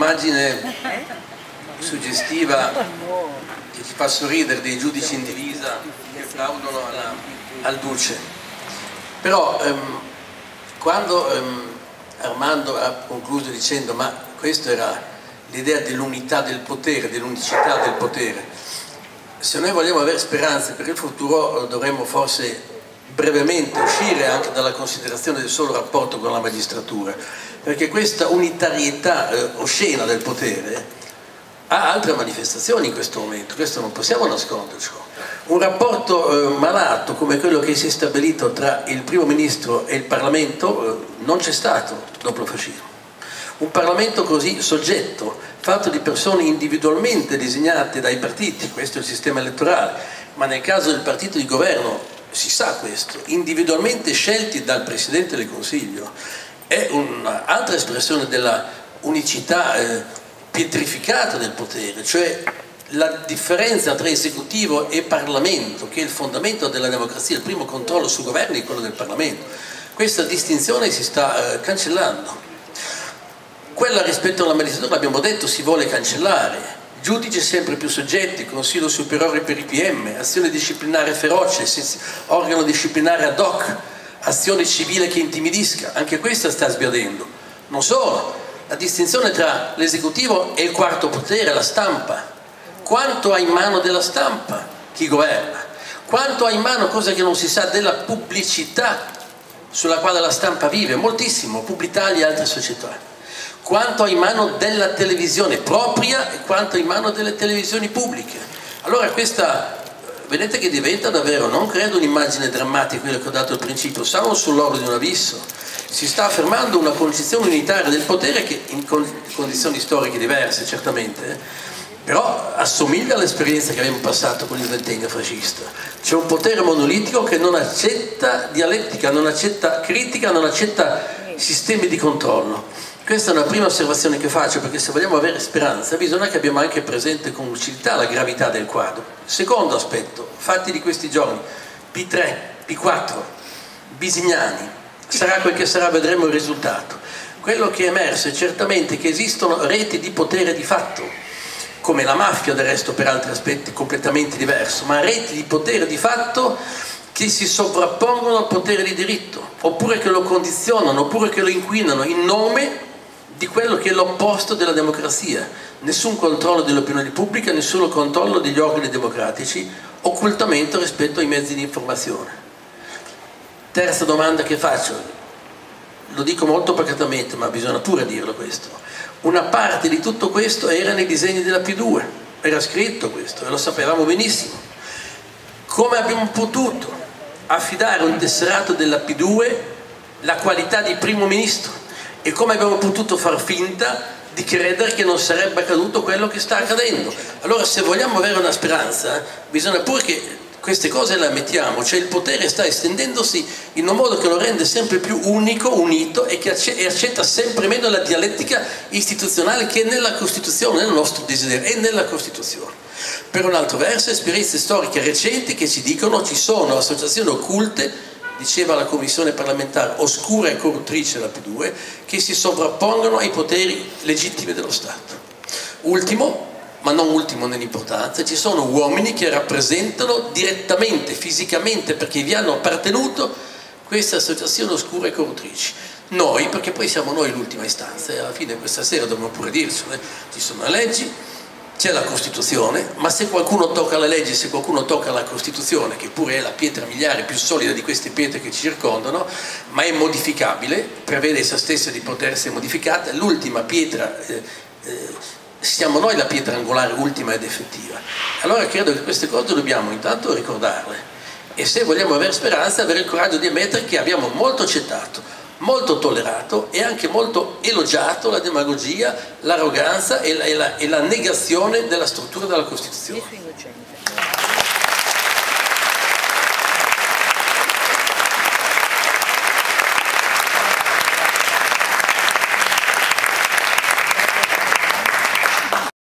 Immagine suggestiva che ci fa sorridere dei giudici in divisa che applaudono alla, al duce. Però ehm, quando ehm, Armando ha concluso dicendo ma questa era l'idea dell'unità del potere, dell'unicità del potere, se noi vogliamo avere speranze per il futuro dovremmo forse brevemente uscire anche dalla considerazione del solo rapporto con la magistratura, perché questa unitarietà eh, oscena del potere ha altre manifestazioni in questo momento, questo non possiamo nascondercelo. Un rapporto eh, malato come quello che si è stabilito tra il primo ministro e il Parlamento eh, non c'è stato dopo il fascismo. Un Parlamento così soggetto, fatto di persone individualmente disegnate dai partiti, questo è il sistema elettorale, ma nel caso del partito di governo si sa questo, individualmente scelti dal Presidente del Consiglio, è un'altra espressione della unicità eh, pietrificata del potere, cioè la differenza tra esecutivo e Parlamento, che è il fondamento della democrazia, il primo controllo sul governo è quello del Parlamento. Questa distinzione si sta eh, cancellando. Quella rispetto alla magistratura, abbiamo detto, si vuole cancellare. Giudici sempre più soggetti, Consiglio Superiore per i PM, azione disciplinare feroce, organo disciplinare ad hoc, azione civile che intimidisca, anche questa sta sbiadendo. Non solo, la distinzione tra l'esecutivo e il quarto potere, la stampa. Quanto ha in mano della stampa chi governa? Quanto ha in mano, cosa che non si sa, della pubblicità sulla quale la stampa vive? Moltissimo, Publitalia e altre società quanto in mano della televisione propria e quanto in mano delle televisioni pubbliche. Allora questa, vedete che diventa davvero, non credo un'immagine drammatica quella che ho dato al principio, siamo sull'oro di un abisso, si sta affermando una concezione unitaria del potere che in condizioni storiche diverse certamente, però assomiglia all'esperienza che abbiamo passato con il ventennio fascista. C'è un potere monolitico che non accetta dialettica, non accetta critica, non accetta sistemi di controllo. Questa è una prima osservazione che faccio perché se vogliamo avere speranza bisogna che abbiamo anche presente con lucidità la gravità del quadro. Secondo aspetto, fatti di questi giorni, P3, P4, Bisignani, sarà quel che sarà, vedremo il risultato. Quello che è emerso è certamente che esistono reti di potere di fatto, come la mafia del resto per altri aspetti completamente diversi, ma reti di potere di fatto che si sovrappongono al potere di diritto, oppure che lo condizionano, oppure che lo inquinano in nome di quello che è l'opposto della democrazia. Nessun controllo dell'opinione pubblica, nessun controllo degli organi democratici, occultamento rispetto ai mezzi di informazione. Terza domanda che faccio, lo dico molto pacatamente, ma bisogna pure dirlo questo. Una parte di tutto questo era nei disegni della P2, era scritto questo e lo sapevamo benissimo. Come abbiamo potuto affidare un tesserato della P2 la qualità di primo ministro? E come abbiamo potuto far finta di credere che non sarebbe accaduto quello che sta accadendo. Allora se vogliamo avere una speranza bisogna pure che queste cose le ammettiamo, cioè il potere sta estendendosi in un modo che lo rende sempre più unico, unito e che accetta sempre meno la dialettica istituzionale che è nella Costituzione, nel nostro desiderio, è nella Costituzione. Per un altro verso esperienze storiche recenti che ci dicono ci sono associazioni occulte diceva la commissione parlamentare oscura e corruttrice la P2, che si sovrappongono ai poteri legittimi dello Stato. Ultimo, ma non ultimo nell'importanza, ci sono uomini che rappresentano direttamente, fisicamente, perché vi hanno appartenuto queste associazioni oscure e corruttrici. Noi, perché poi siamo noi l'ultima istanza, e alla fine questa sera dobbiamo pure dircelo, eh? ci sono le leggi, c'è la Costituzione, ma se qualcuno tocca la legge, se qualcuno tocca la Costituzione, che pure è la pietra miliare più solida di queste pietre che ci circondano, ma è modificabile, prevede essa stessa di poter essere modificata, l'ultima pietra, eh, eh, siamo noi la pietra angolare ultima ed effettiva. Allora credo che queste cose dobbiamo intanto ricordarle e se vogliamo avere speranza, avere il coraggio di ammettere che abbiamo molto accettato, molto tollerato e anche molto elogiato la demagogia, l'arroganza e, e, e la negazione della struttura della Costituzione.